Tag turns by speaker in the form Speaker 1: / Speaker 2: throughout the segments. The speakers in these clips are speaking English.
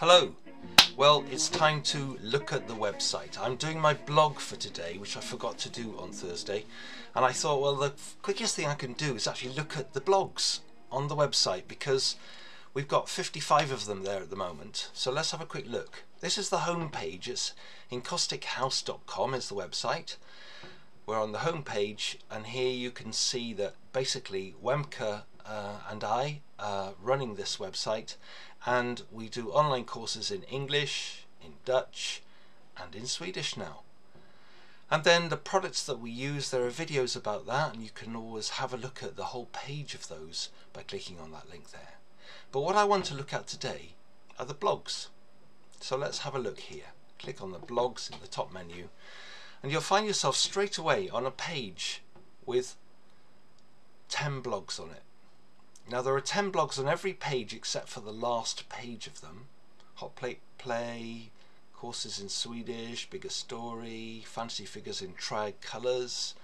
Speaker 1: Hello. Well, it's time to look at the website. I'm doing my blog for today, which I forgot to do on Thursday. And I thought, well, the quickest thing I can do is actually look at the blogs on the website because we've got 55 of them there at the moment. So let's have a quick look. This is the home page. It's encaustichouse.com is the website. We're on the home page and here you can see that basically Wemke uh, and I are running this website and we do online courses in English, in Dutch and in Swedish now. And then the products that we use, there are videos about that and you can always have a look at the whole page of those by clicking on that link there. But what I want to look at today are the blogs. So let's have a look here. Click on the blogs in the top menu and you'll find yourself straight away on a page with 10 blogs on it. Now there are 10 blogs on every page except for the last page of them. Hot Plate Play, courses in Swedish, Bigger Story, fantasy figures in triad colours,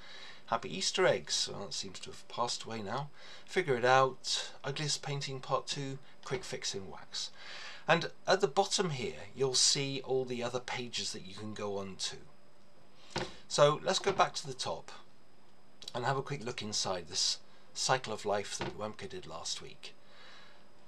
Speaker 1: Happy Easter eggs, well that seems to have passed away now, Figure It Out, Ugliest Painting Part 2, Quick Fix in Wax. And at the bottom here you'll see all the other pages that you can go on to. So let's go back to the top and have a quick look inside this cycle of life that Wemke did last week.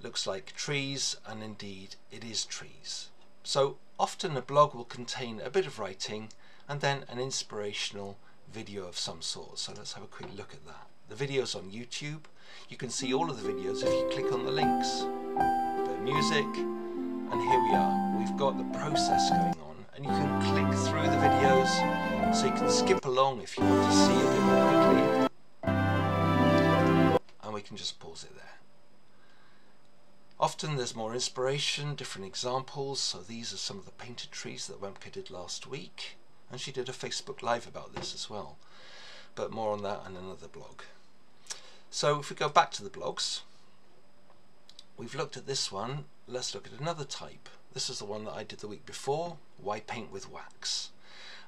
Speaker 1: Looks like trees, and indeed it is trees. So often a blog will contain a bit of writing and then an inspirational video of some sort. So let's have a quick look at that. The video's on YouTube. You can see all of the videos if you click on the links. Of music, and here we are. We've got the process going on, and you can click through the videos so you can skip along if you want to see a bit more quickly we can just pause it there. Often there's more inspiration, different examples, so these are some of the painted trees that Wemke did last week, and she did a Facebook Live about this as well, but more on that in another blog. So if we go back to the blogs, we've looked at this one, let's look at another type. This is the one that I did the week before, Why Paint with Wax.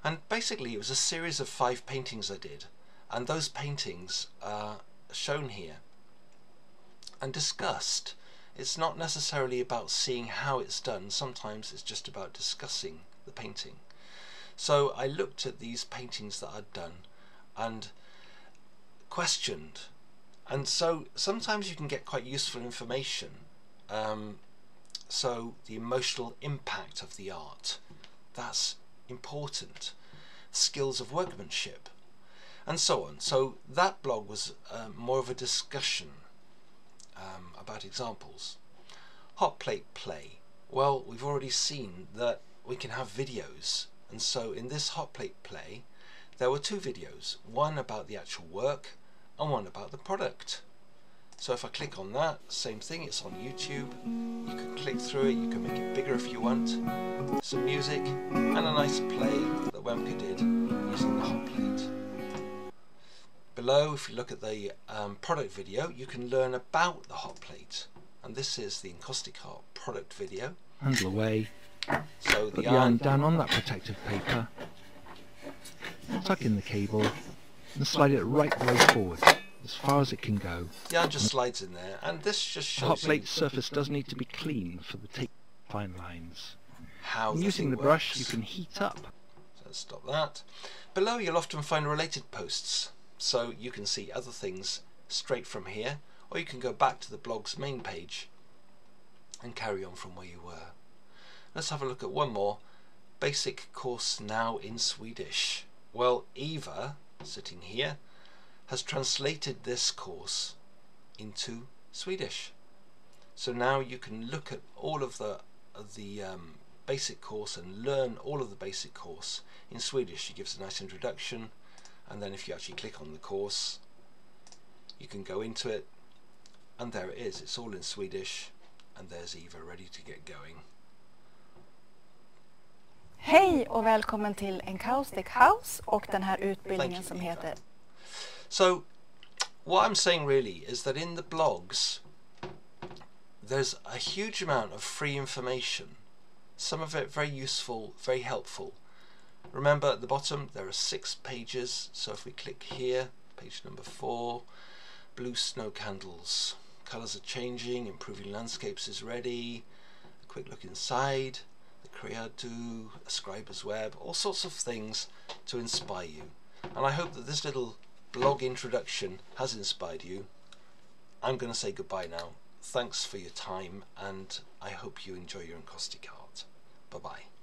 Speaker 1: And basically it was a series of five paintings I did, and those paintings are shown here and discussed. It's not necessarily about seeing how it's done, sometimes it's just about discussing the painting. So I looked at these paintings that I'd done and questioned. And so sometimes you can get quite useful information. Um, so the emotional impact of the art, that's important. Skills of workmanship, and so on. So that blog was uh, more of a discussion um, about examples. Hot plate play. Well, we've already seen that we can have videos. And so in this hot plate play, there were two videos. One about the actual work and one about the product. So if I click on that, same thing, it's on YouTube. You can click through it, you can make it bigger if you want. Some music and a nice play that Wemke did using the hot plate. Below, if you look at the um, product video, you can learn about the hot plate. And this is the Encaustic Art product video.
Speaker 2: Handle away.
Speaker 1: So
Speaker 2: Put the yarn down on that protective paper. Tuck in the cable and slide it right the way forward as far as it can go.
Speaker 1: The yarn just slides in there and this just shows
Speaker 2: The hot plate surface does need to be clean for the tape fine lines.
Speaker 1: How
Speaker 2: using the
Speaker 1: works.
Speaker 2: brush you can heat up.
Speaker 1: So stop that. Below you'll often find related posts so you can see other things straight from here or you can go back to the blog's main page and carry on from where you were. Let's have a look at one more. Basic course now in Swedish. Well, Eva, sitting here, has translated this course into Swedish. So now you can look at all of the, the um, basic course and learn all of the basic course in Swedish. She gives a nice introduction, and then if you actually click on the course you can go into it. And there it is. It's all in Swedish. And there's Eva ready to get going.
Speaker 3: Hej och välkommen till Encaustic House och den här utbildningen som heter
Speaker 1: So what I'm saying really is that in the blogs there's a huge amount of free information. Some of it very useful very helpful Remember at the bottom there are six pages, so if we click here, page number four, blue snow candles. Colours are changing, improving landscapes is ready, a quick look inside, the Criado, a Scriber's Web, all sorts of things to inspire you. And I hope that this little blog introduction has inspired you. I'm going to say goodbye now. Thanks for your time and I hope you enjoy your encaustic art. Bye bye.